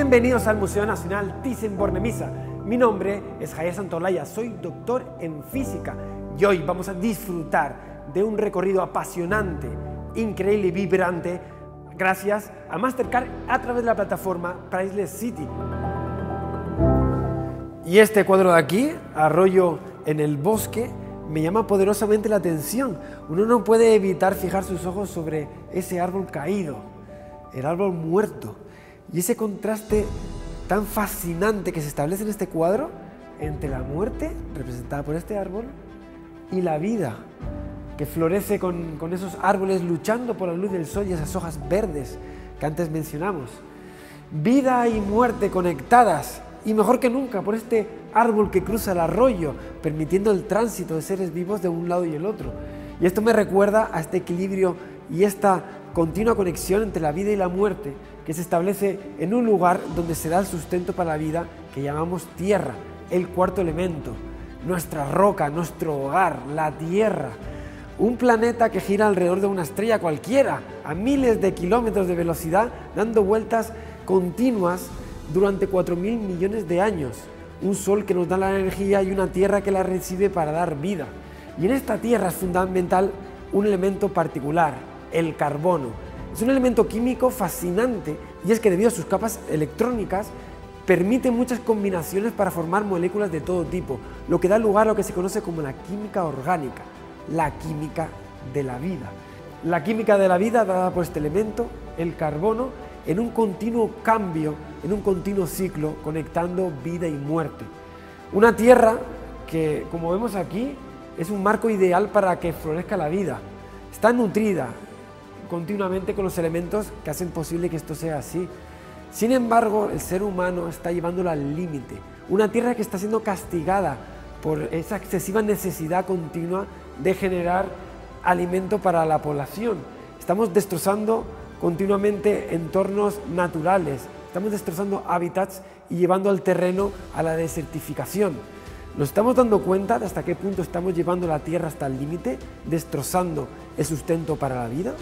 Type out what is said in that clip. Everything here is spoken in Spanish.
Bienvenidos al Museo Nacional Thyssen-Bornemisza. Mi nombre es Javier Santolaya, soy doctor en física y hoy vamos a disfrutar de un recorrido apasionante, increíble y vibrante gracias a Mastercard a través de la plataforma Priceless City. Y este cuadro de aquí, Arroyo en el bosque, me llama poderosamente la atención. Uno no puede evitar fijar sus ojos sobre ese árbol caído, el árbol muerto. Y ese contraste tan fascinante que se establece en este cuadro entre la muerte, representada por este árbol, y la vida, que florece con, esos árboles luchando por la luz del sol y esas hojas verdes que antes mencionamos. Vida y muerte conectadas y mejor que nunca por este árbol que cruza el arroyo, permitiendo el tránsito de seres vivos de un lado y el otro. Y esto me recuerda a este equilibrio y esta continua conexión entre la vida y la muerte que se establece en un lugar donde se da el sustento para la vida que llamamos tierra, el cuarto elemento, nuestra roca, nuestro hogar, la tierra. Un planeta que gira alrededor de una estrella cualquiera, a miles de kilómetros de velocidad, dando vueltas continuas durante 4.000 millones de años. Un sol que nos da la energía y una tierra que la recibe para dar vida. Y en esta tierra es fundamental un elemento particular, el carbono. Es un elemento químico fascinante y es que debido a sus capas electrónicas permite muchas combinaciones para formar moléculas de todo tipo, lo que da lugar a lo que se conoce como la química orgánica, la química de la vida. La química de la vida dada por este elemento, el carbono, en un continuo cambio, en un continuo ciclo, conectando vida y muerte. Una tierra que, como vemos aquí, es un marco ideal para que florezca la vida. Está nutrida, continuamente con los elementos que hacen posible que esto sea así. Sin embargo, el ser humano está llevándolo al límite. Una tierra que está siendo castigada por esa excesiva necesidad continua de generar alimento para la población. Estamos destrozando continuamente entornos naturales, estamos destrozando hábitats y llevando al terreno a la desertificación. ¿Nos estamos dando cuenta de hasta qué punto estamos llevando la tierra hasta el límite, destrozando el sustento para la vida?